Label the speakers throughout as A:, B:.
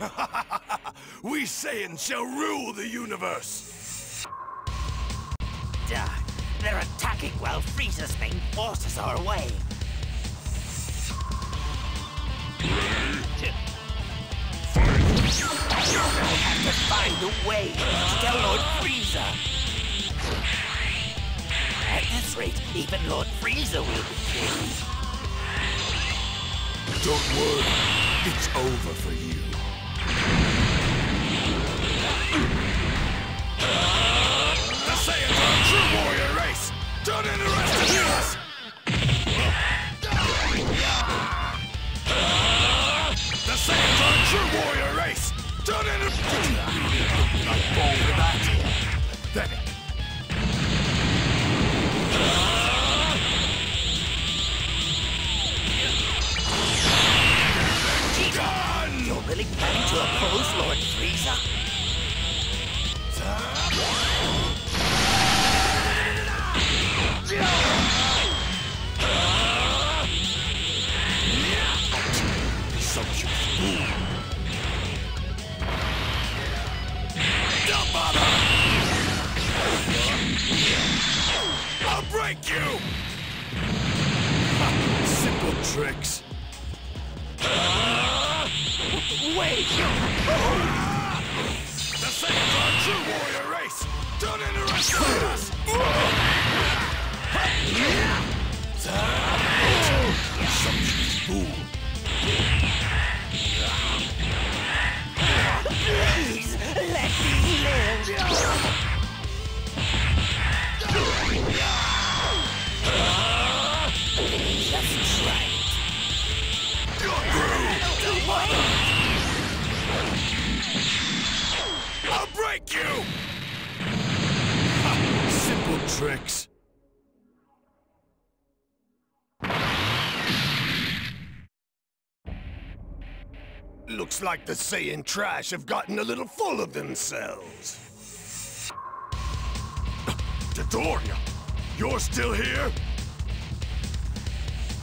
A: we Saiyans shall rule the universe!
B: Duh. They're attacking while Frieza's main forces are away. I have to find a way to tell Lord Frieza. At this rate, even Lord Frieza will be killed.
A: Don't worry, it's over for you. The Saiyans are a true warrior race! Don't us! The Saiyans are a true warrior race!
B: Please, let me live!
A: I'll break you! Simple tricks. Like the Saiyan trash have gotten a little full of themselves. Dodoria, you're still here?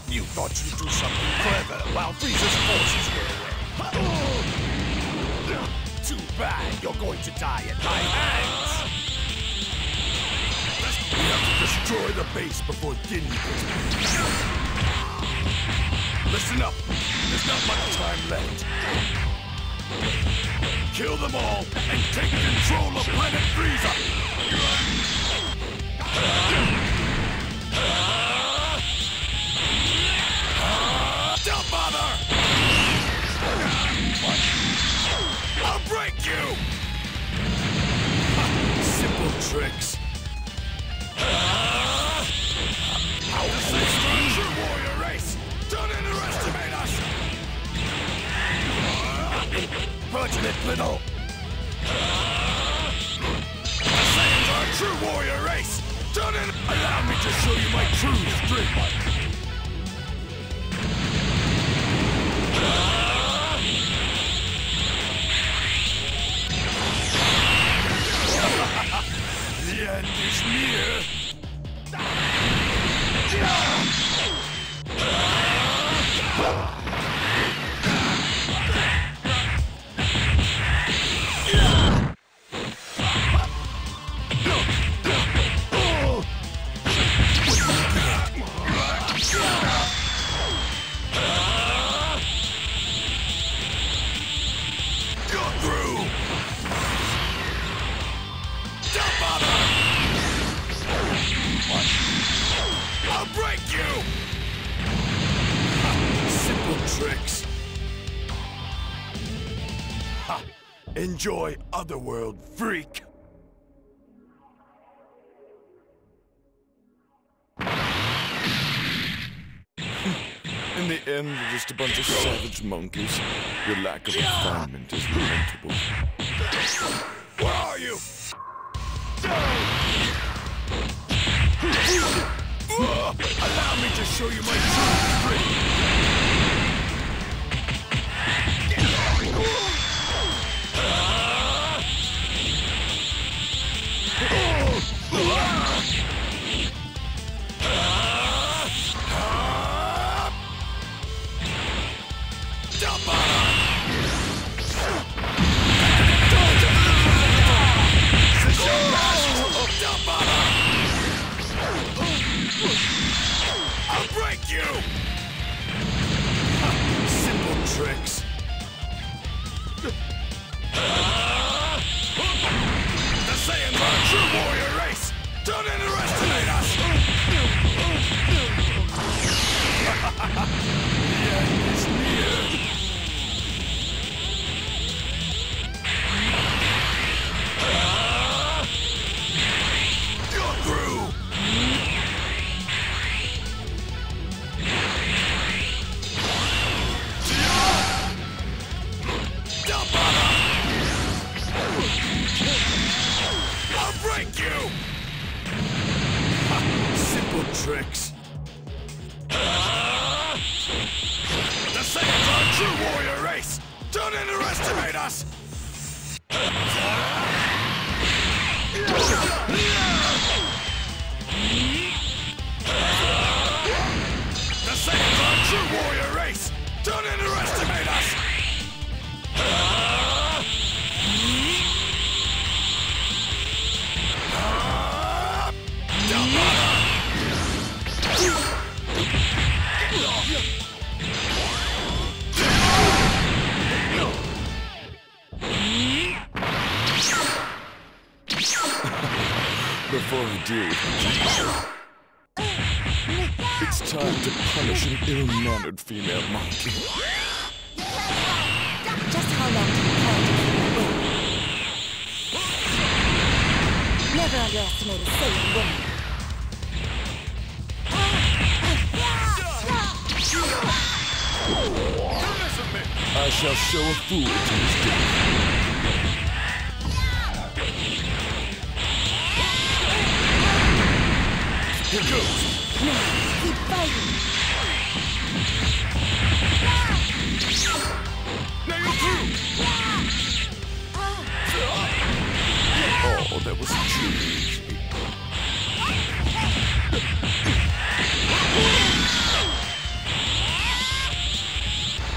A: You thought you'd do something clever while Frieza's forces were away. Too bad you're going to die at my hands. We have to destroy the base before Ginyu gets. Listen up. There's not much time left. Kill them all and take control of Planet Frieza! Don't bother! I'll break you! Simple tricks. Fortunate little! The Saiyans are a true warrior race! Don't Allow me to show you my true strength! Ha, Simple tricks. Ha, Enjoy Otherworld, freak! Hmm.
C: In the end, we're just a bunch of savage monkeys. Your lack of refinement is lamentable.
A: Where are you? Allow me to show you my true strength! Tricks. The Saiyans are a true warrior race! Don't underestimate us! The Saiyans are true warrior
C: Before I deal with you, it's time to punish an ill-mannered female monkey.
D: Just how long do you plan to keep away? Never underestimate a Saiyan woman.
C: I shall show a fool to his death.
A: Here goes!
D: Keep fighting.
A: Now you're!
C: Oh, that was too.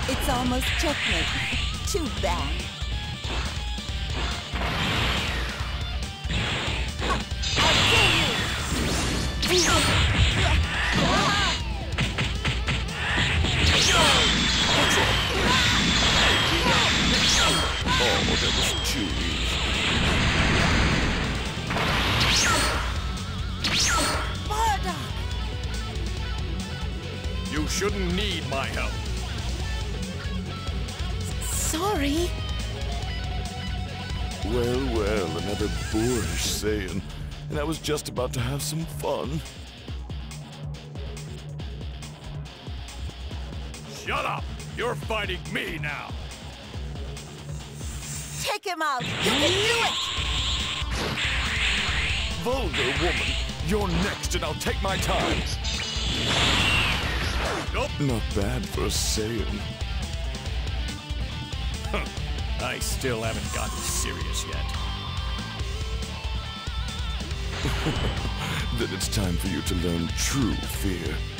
D: It's almost checkmate. Too bad.
C: Saiyan. And I was just about to have some fun.
A: Shut up! You're fighting me now!
D: Take him out. You can do it.
C: Vulgar woman, you're next and I'll take my time.
A: Nope.
C: Not bad for a Saiyan.
A: I still haven't gotten serious yet.
C: Then it's time for you to learn true fear.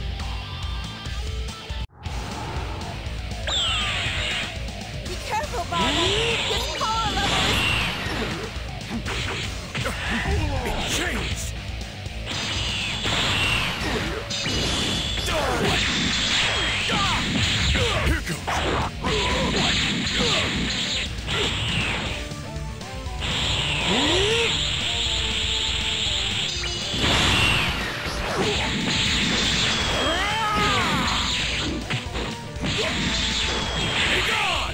D: Be
A: gone!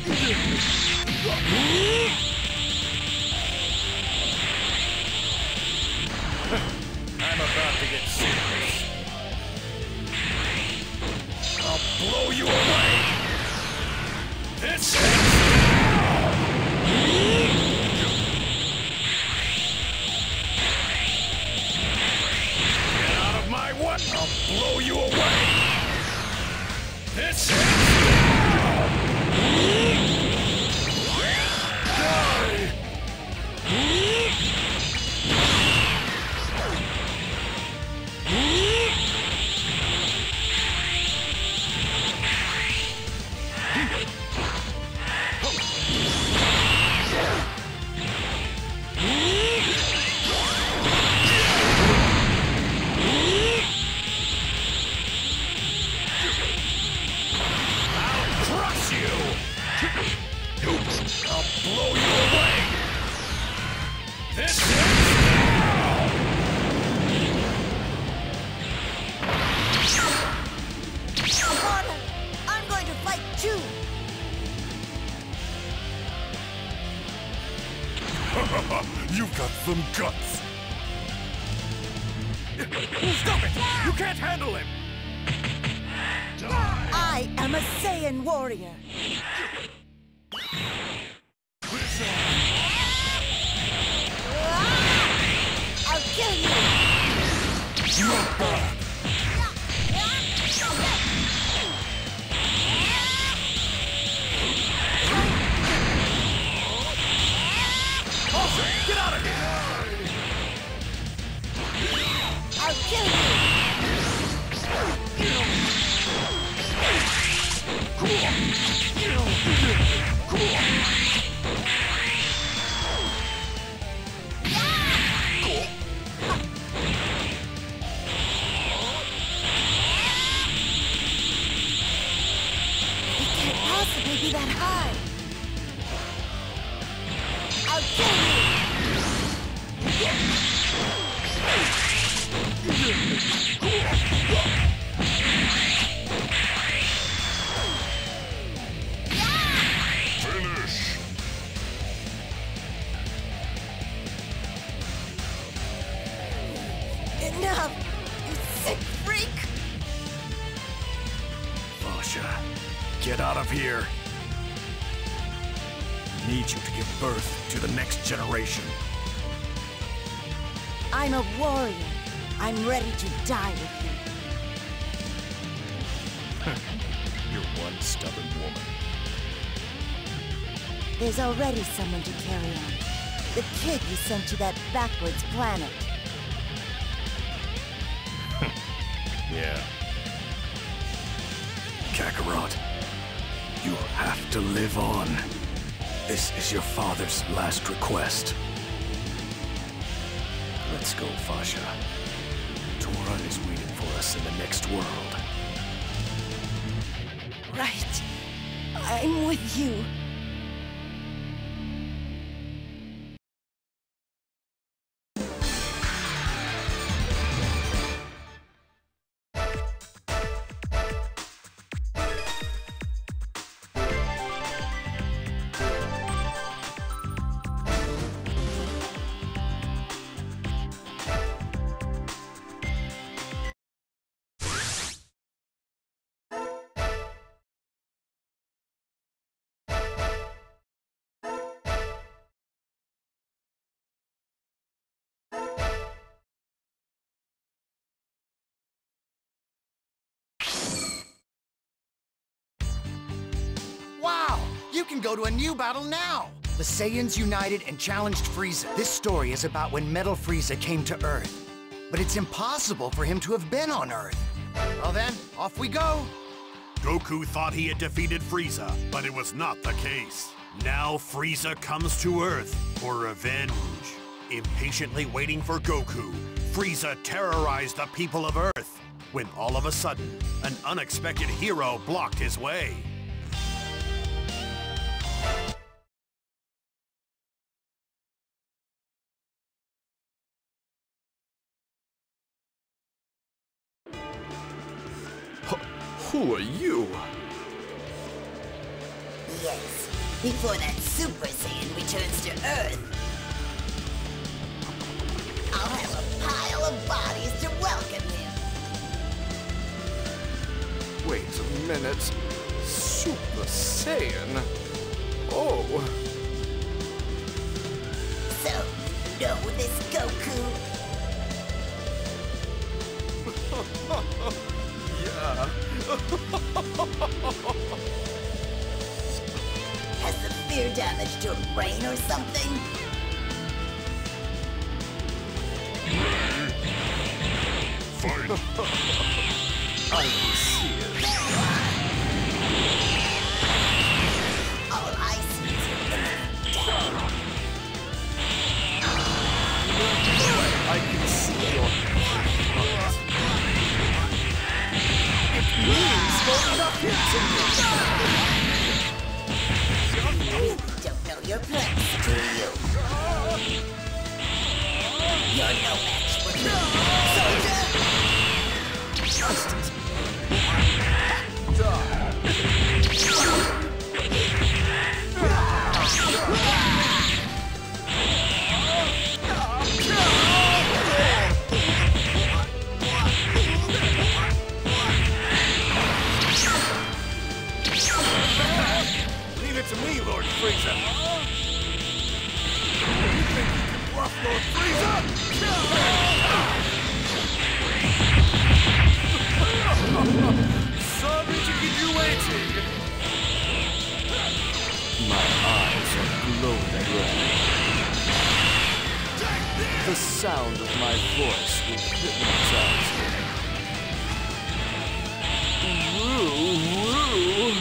E: Here. I need you to give birth to the next generation.
D: I'm a warrior. I'm ready to die with you.
E: You're one stubborn woman.
D: There's already someone to carry on. The kid you sent to that backwards planet.
E: Yeah. Kakarot, have to live on. This is your father's last request. Let's go, Fasha. Toran is waiting for us in the next world.
D: Right. I'm with you.
F: Can go to a new battle now! The Saiyans united and challenged Frieza. This story is about when Metal Frieza came to Earth. But it's impossible for him to have been on Earth. Well then, off we go!
A: Goku thought he had defeated Frieza, but it was not the case. Now Frieza comes to Earth for revenge. Impatiently waiting for Goku, Frieza terrorized the people of Earth, when all of a sudden, an unexpected hero blocked his way.
G: Super Saiyan returns to Earth. I'll have a pile of bodies to welcome him.
H: Wait a minute. Super Saiyan? Oh,
G: So, know this Goku?
H: yeah.
G: Fear damage to a brain or something?
H: Fight. I will see
I: waiting.
H: My eyes are glowing red. The sound of my voice will hypnotize. Woo, woo.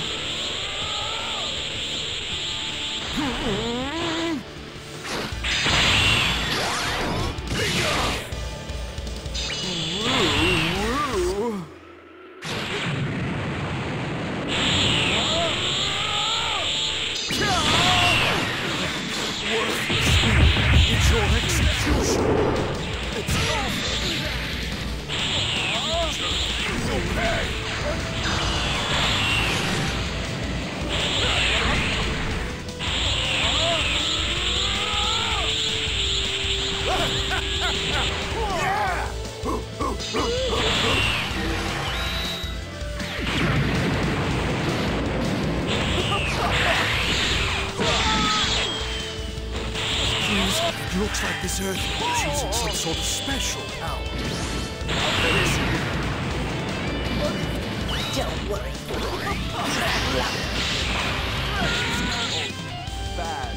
H: Woo,
I: your execution. It's over. Okay. Looks like this Earth is using some sort of special power.
D: Don't worry.
H: Bad.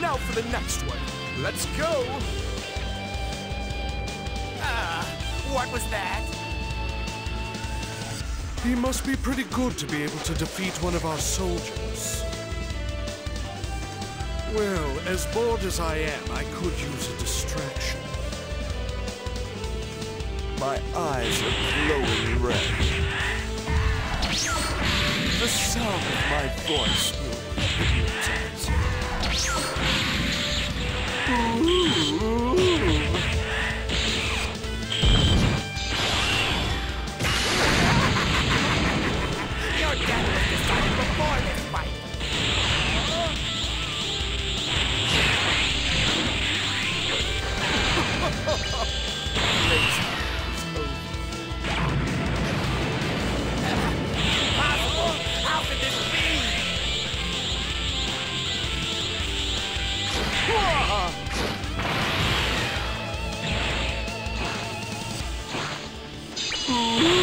I: Now for the next one. Let's go.
B: Ah, what was that?
I: He must be pretty good to be able to defeat one of our soldiers. Well, as bored as I am, I could use a distraction.
H: My eyes are glowing red. The sound of my voice will hypnotize you.
B: Your What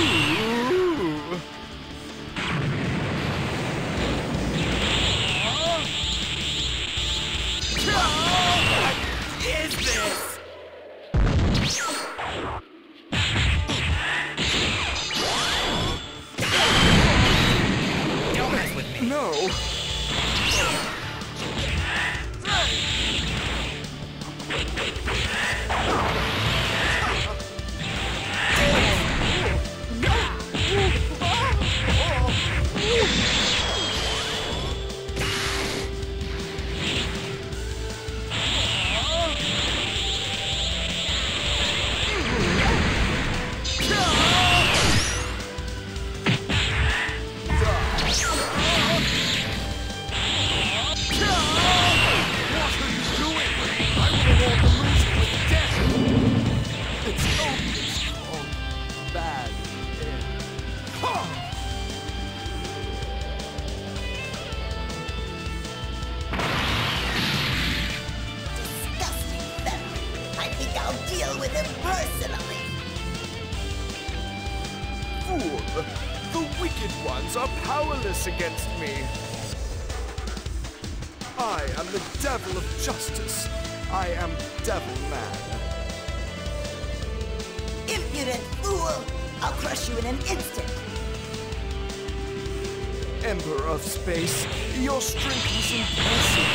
H: Space, your strength is impressive.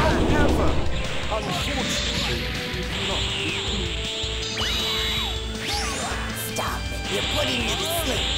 H: However, unfortunately, you cannot
D: Stop it. You're putting me to sleep.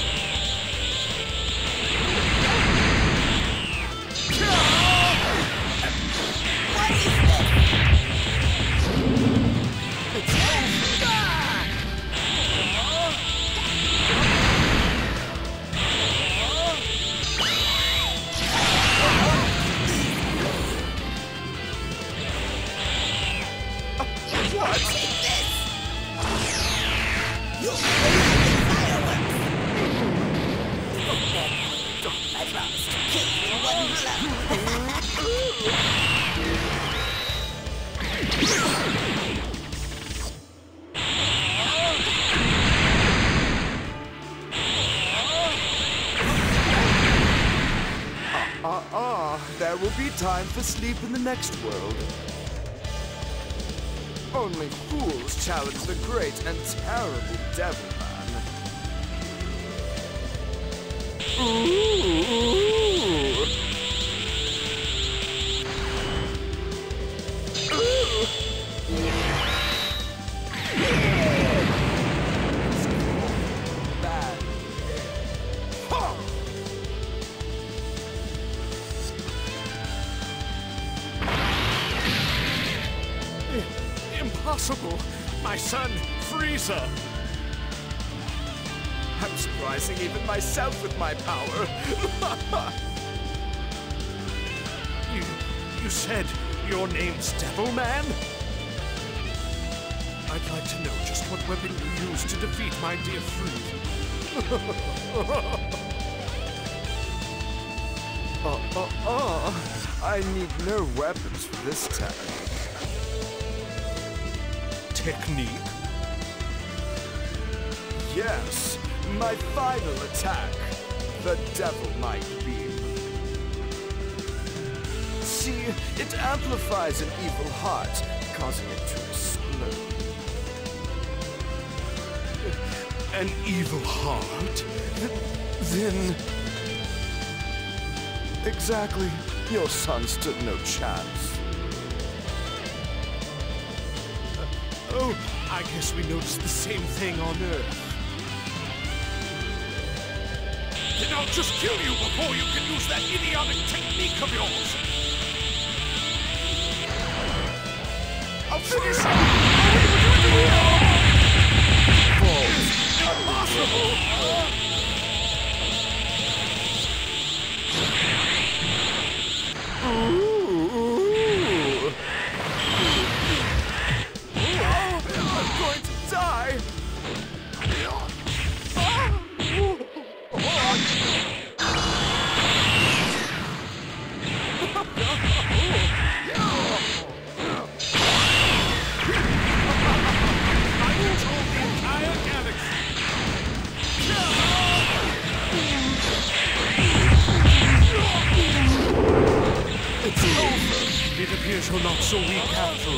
J: Ah, ah,
H: ah. there will be time for sleep in the next world. Only fools challenge the great and terrible Devil Man. Ooh. Surprising even myself with my power.
I: You, you said your name's Devil Man? I'd like to know just what weapon you used to defeat my dear Frieza.
H: Uh, uh, uh. I need no weapons for this technique.
I: Technique?
H: Yes, my final attack, the Devil Might Beam. See, it amplifies an evil heart, causing it to explode.
I: An evil heart? Then
H: Exactly. Your son stood no chance.
I: Oh, I guess we noticed the same thing on Earth. Then I'll just kill you before you can use that idiotic technique of yours!
H: I'll finish Ooh.
I: Appears you're not so weak after all.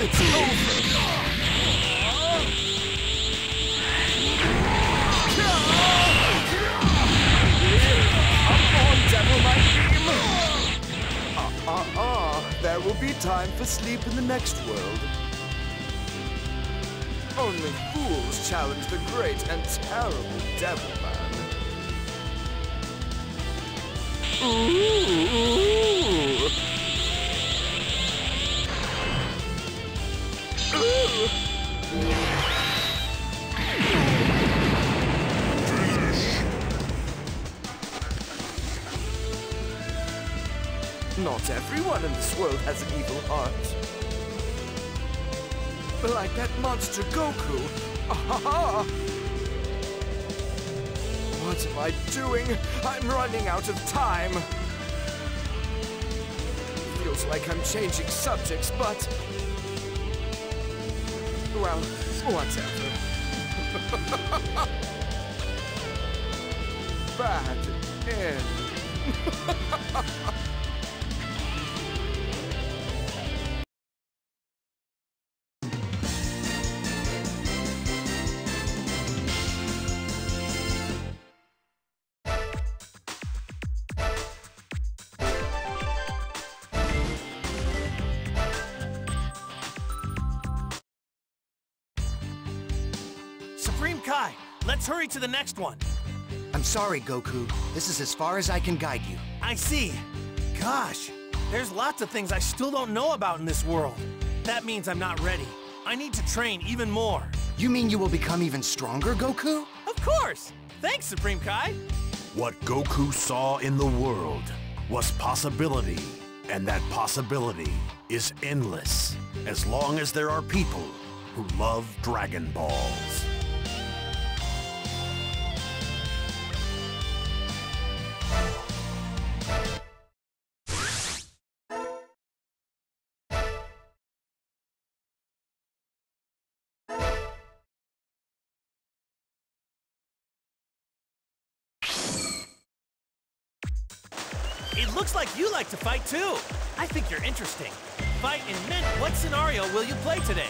I: It's over!
H: Uh, uh, uh. There will be time for sleep in the next world. Only fools challenge the great and terrible Devil Man. Ooh! Ooh! Not everyone in this world has an evil heart. Like that monster Goku. What am I doing? I'm running out of time. Feels like I'm changing subjects, but... Well, whatever. Bad end.
K: Kai, let's hurry to the next one.
F: I'm sorry, Goku. This is as far as I can guide you.
K: I see. Gosh, there's lots of things I still don't know about in this world. That means I'm not ready. I need to train even more.
F: You mean you will become even stronger, Goku?
K: Of course! Thanks, Supreme Kai!
A: What Goku saw in the world was possibility, and that possibility is endless as long as there are people who love Dragon Balls.
K: It looks like you like to fight too. I think you're interesting. Fight in men. What scenario will you play today?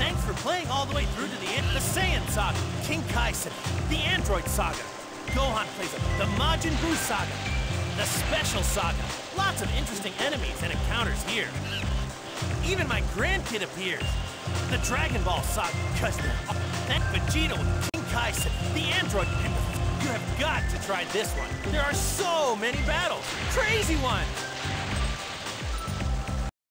K: Thanks for playing all the way through to the end. of The Saiyan Saga, King Kai Saga, the Android Saga. Gohan plays it. The Majin Buu Saga, the Special Saga. Lots of interesting enemies and encounters here. Even my grandkid appears. The Dragon Ball Saga, cause oh, the that Vegeta, King Kai Saga, the Android, and you have got to try this one. There are so many battles. Crazy ones.